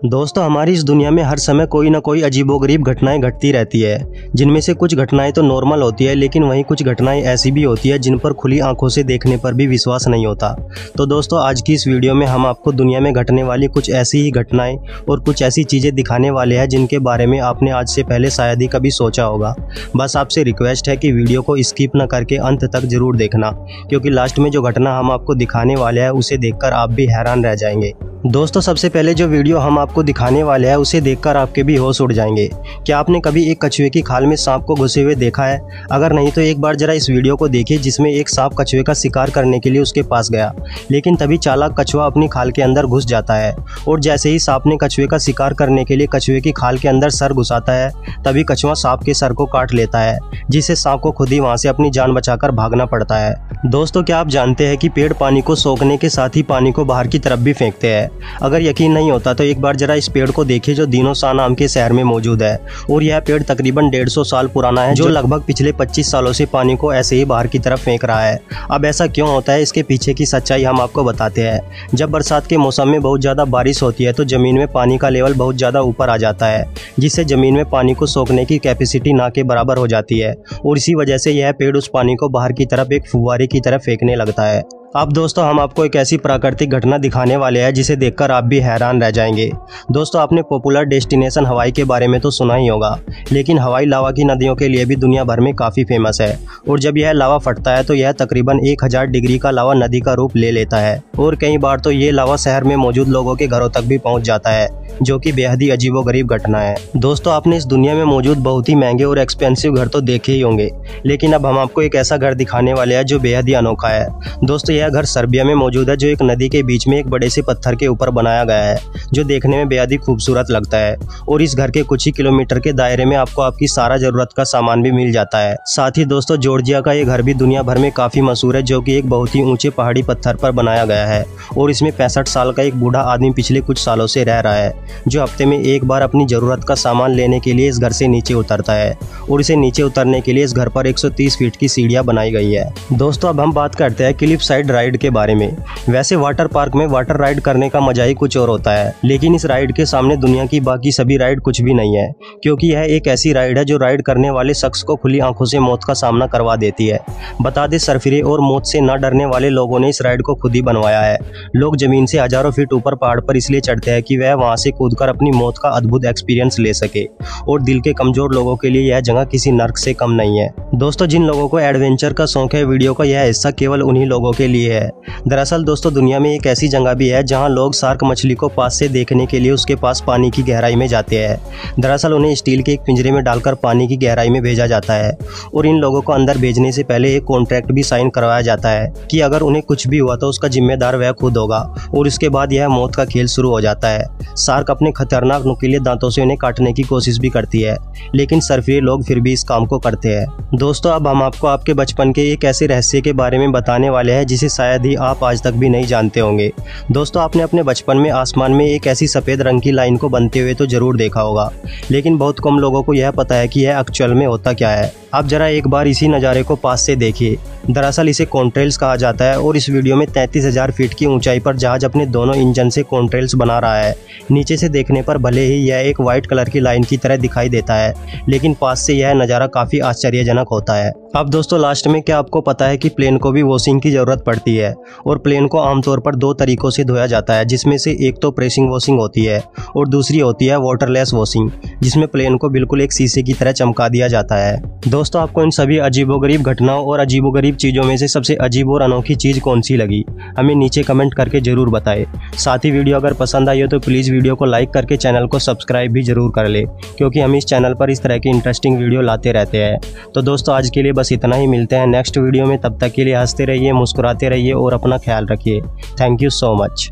दोस्तों, हमारी इस दुनिया में हर समय कोई ना कोई अजीबोगरीब घटनाएँ घटती रहती है। जिनमें से कुछ घटनाएँ तो नॉर्मल होती है, लेकिन वहीं कुछ घटनाएँ ऐसी भी होती है जिन पर खुली आँखों से देखने पर भी विश्वास नहीं होता। तो दोस्तों, आज की इस वीडियो में हम आपको दुनिया में घटने वाली कुछ ऐसी ही घटनाएँ और कुछ ऐसी चीज़ें दिखाने वाले हैं जिनके बारे में आपने आज से पहले शायद ही कभी सोचा होगा। बस आपसे रिक्वेस्ट है कि वीडियो को स्किप न करके अंत तक ज़रूर देखना, क्योंकि लास्ट में जो घटना हम आपको दिखाने वाले हैं, उसे देखकर आप भी हैरान रह जाएँगे। दोस्तों, सबसे पहले जो वीडियो हम आपको दिखाने वाले हैं, उसे देखकर आपके भी होश उड़ जाएँगे। क्या आपने कभी एक कछुए की खाल में सांप को घुसे हुए देखा है? अगर नहीं तो एक बार जरा इस वीडियो को देखिए, जिसमें एक सांप कछुए का शिकार करने के लिए उसके पास गया। लेकिन तभी चालाक कछुआ अपनी खाल के अंदर घुस जाता है, और जैसे ही सांप ने कछुए का शिकार करने के लिए कछुए की खाल के अंदर सर घुसाता है, तभी कछुआ सांप के सर को काट लेता है, जिससे सांप को खुद ही वहाँ से अपनी जान बचाकर भागना पड़ता है। दोस्तों क्या आप जानते हैं कि पेड़ पानी को सोखने के साथ ही पानी को बाहर की तरफ़ भी फेंकते हैं? अगर यकीन नहीं होता तो एक बार जरा इस पेड़ को देखिए जो दिनों शाह नाम के शहर में मौजूद है। और यह पेड़ तकरीबन डेढ़ सौ साल पुराना है जो लगभग पिछले 25 सालों से पानी को ऐसे ही बाहर की तरफ़ फेंक रहा है। अब ऐसा क्यों होता है? इसके पीछे की सच्चाई हम आपको बताते हैं। जब बरसात के मौसम में बहुत ज़्यादा बारिश होती है तो ज़मीन में पानी का लेवल बहुत ज़्यादा ऊपर आ जाता है जिससे ज़मीन में पानी को सोखने की कैपेसिटी ना के बराबर हो जाती है। और इसी वजह से यह पेड़ उस पानी को बाहर की तरफ़ एक फुवारे की तरह फेंकने लगता है। अब दोस्तों, हम आपको एक ऐसी प्राकृतिक घटना दिखाने वाले हैं जिसे देखकर आप भी हैरान रह जाएँगे। दोस्तों, आपने पॉपुलर डेस्टिनेशन हवाई के बारे में तो सुना ही होगा, लेकिन हवाई लावा की नदियों के लिए भी दुनिया भर में काफ़ी फ़ेमस है। और जब यह लावा फटता है तो यह तकरीबन एक हज़ार डिग्री का लावा नदी का रूप ले लेता है। और कई बार तो ये लावा शहर में मौजूद लोगों के घरों तक भी पहुँच जाता है, जो कि बेहद ही अजीबो गरीब घटना है। दोस्तों, आपने इस दुनिया में मौजूद बहुत ही महँगे और एक्सपेंसिव घर तो देखे ही होंगे, लेकिन अब हम आपको एक ऐसा घर दिखाने वाले हैं जो बेहद ही अनोखा है। दोस्तों यह घर सर्बिया में मौजूद है, जो एक नदी के बीच में एक बड़े से पत्थर के ऊपर बनाया गया है, जो देखने में बेहद ही खूबसूरत लगता है। और इस घर के कुछ ही किलोमीटर के दायरे में आपको आपकी सारा ज़रूरत का सामान भी मिल जाता है। साथ ही दोस्तों, जॉर्जिया का ये घर भी दुनिया भर में काफ़ी मशहूर है, जो की एक बहुत ही ऊँचे पहाड़ी पत्थर पर बनाया गया है। और इसमें पैंसठ साल का एक बूढ़ा आदमी पिछले कुछ सालों से रह रहा है, जो हफ़्ते में एक बार अपनी ज़रूरत का सामान लेने के लिए इस घर से नीचे उतरता है। और इसे नीचे उतरने के लिए इस घर पर 130 फीट की सीढ़ियाँ बनाई गई है। दोस्तों, अब हम बात करते हैं क्लिप साइड राइड के बारे में। वैसे वाटर पार्क में वाटर राइड करने का मज़ा ही कुछ और होता है। लेकिन इस राइड के सामने दुनिया की बाकी सभी राइड कुछ भी नहीं है, क्योंकि यह एक ऐसी राइड है जो राइड करने वाले शख्स को खुली आँखों से मौत का सामना करवा देती है। बता दे, सरफिरे और मौत से न डरने वाले लोगों ने इस राइड को खुद ही बनवाया है। लोग ज़मीन से हज़ारों फीट ऊपर पहाड़ पर इसलिए चढ़ते हैं कि वह वहाँ से कूदकर अपनी मौत का अद्भुत एक्सपीरियंस ले सके और दिल के कमज़ोर लोगों के लिए यह जगह किसी नर्क से कम नहीं है। दोस्तों, जिन लोगों को एडवेंचर का शौक है वीडियो का यह हिस्सा केवल उन्हीं लोगों के लिए है। दरअसल दोस्तों, दुनिया में एक ऐसी जगह भी है जहाँ लोग सार्क मछली को पास से देखने के लिए उसके पास पानी की गहराई में जाते हैं। दरअसल उन्हें स्टील के एक पिंजरे में डालकर पानी की गहराई में भेजा जाता है और इन लोगों को अंदर भेजने से पहले एक कॉन्ट्रैक्ट भी साइन करवाया जाता है कि अगर उन्हें कुछ भी हुआ तो उसका जिम्मेदार वह खुद होगा और उसके बाद यह मौत का खेल शुरू हो जाता है। सार्क अपने खतरनाक नुकीले दांतों से उन्हें काटने की कोशिश भी करती है, लेकिन सरफिरे लोग फिर भी इस काम को करते हैं। दोस्तों, अब हम आपको आपके बचपन के एक ऐसे रहस्य के बारे में बताने वाले हैं जिसे शायद ही आप आज तक भी नहीं जानते होंगे। दोस्तों, आपने अपने बचपन में आसमान में एक ऐसी सफ़ेद रंग की लाइन को बनते हुए तो ज़रूर देखा होगा। लेकिन बहुत कम लोगों को यह पता है कि यह एक्चुअल में होता क्या है। आप जरा एक बार इसी नज़ारे को पास से देखिए। दरअसल इसे कॉन्ट्रेल्स कहा जाता है और इस वीडियो में तैंतीस हज़ार फीट की ऊंचाई पर जहाज़ अपने दोनों इंजन से कॉन्ट्रेल्स बना रहा है। नीचे से देखने पर भले ही यह एक वाइट कलर की लाइन की तरह दिखाई देता है, लेकिन पास से यह नज़ारा काफ़ी आश्चर्यजनक होता है। अब दोस्तों लास्ट में क्या आपको पता है कि प्लेन को भी वॉशिंग की ज़रूरत पड़ती है और प्लेन को आमतौर पर दो तरीकों से धोया जाता है, जिसमें से एक तो प्रेसिंग वॉशिंग होती है और दूसरी होती है वाटरलेस वॉशिंग जिसमें प्लेन को बिल्कुल एक शीशे की तरह चमका दिया जाता है। दोस्तों, आपको इन सभी अजीबोगरीब घटनाओं और अजीबोगरीब चीज़ों में से सबसे अजीब और अनोखी चीज़ कौन सी लगी? हमें नीचे कमेंट करके ज़रूर बताएँ। साथ ही वीडियो अगर पसंद आई हो तो प्लीज़ वीडियो को लाइक करके चैनल को सब्सक्राइब भी ज़रूर कर ले, क्योंकि हम इस चैनल पर इस तरह की इंटरेस्टिंग वीडियो लाते रहते हैं। तो दोस्तों, आज के लिए बस इतना ही, मिलते हैं नेक्स्ट वीडियो में। तब तक के लिए हँसते रहिए, मुस्कुराते रहिए और अपना ख्याल रखिए। Thank you so much